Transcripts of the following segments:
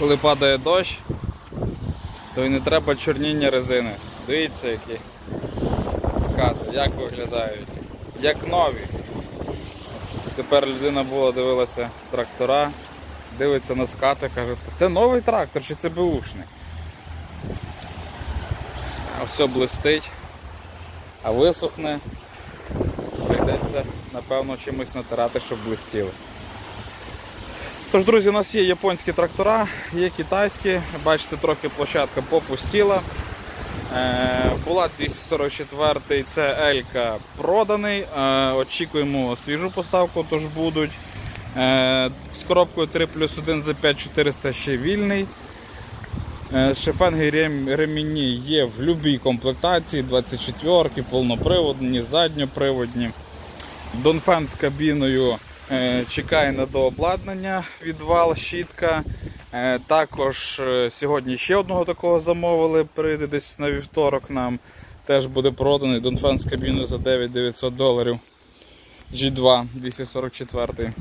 коли падає дощ, то і не треба чорніння резини. Дивіться, які скати, як виглядають, як нові. Тепер людина була, дивилася трактора, дивиться на скати, каже, це новий трактор чи це беушний? А все блистить, а висохне. Прийдеться, напевно, чимось натирати, щоб блистіло. Тож, друзі, у нас є японські трактора, є китайські. Бачите, трохи площадка попустіла. Е, була 244 це Елька проданий. Е, очікуємо свіжу поставку, тож будуть. Е, з коробкою 3 плюс 1 за 5400 ще вільний. Е, Шифенги рем- є в будь-якій комплектації, 24-ки, повноприводні, задньоприводні. Донфен з кабіною чекає на дообладнання, відвал, щітка. Е, Також е, сьогодні ще одного такого замовили, прийде десь на вівторок нам. Теж буде проданий Донфен з кабіною за 9900 доларів. G2 244.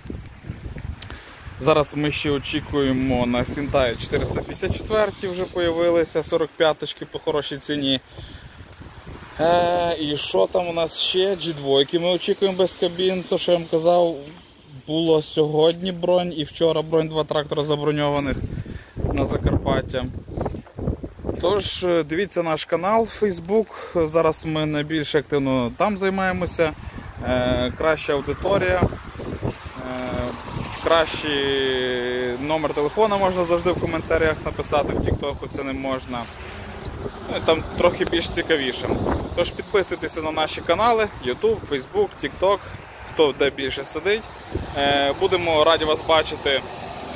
Зараз ми ще очікуємо на Сінтай 454 вже появилися, 45-ки по хорошій ціні. Е, і що там у нас ще? G2 ми очікуємо без кабін. То, що я вам казав, було сьогодні бронь і вчора бронь два трактора заброньованих на Закарпаття. Тож, е, дивіться наш канал Facebook. Зараз ми найбільш активно там займаємося. Е, краща аудиторія. Е, Кращий номер телефона можна завжди в коментарях написати, в Тіктоку це не можна. Ну, там трохи більш цікавіше. Тож підписуйтеся на наші канали YouTube, Facebook, TikTok, хто де більше сидить. Е, Будемо раді вас бачити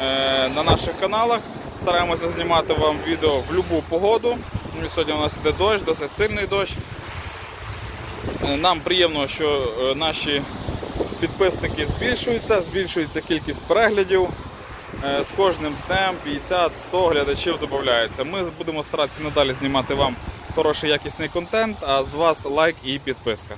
е, на наших каналах. Стараємося знімати вам відео в будь-яку погоду. Ну, Сьогодні у нас йде дощ, досить сильний дощ. Е, Нам приємно, що наші підписники збільшуються, збільшується кількість переглядів. З кожним днем 50-100 глядачів додається. Ми будемо старатися надалі знімати вам хороший якісний контент, а з вас лайк і підписка.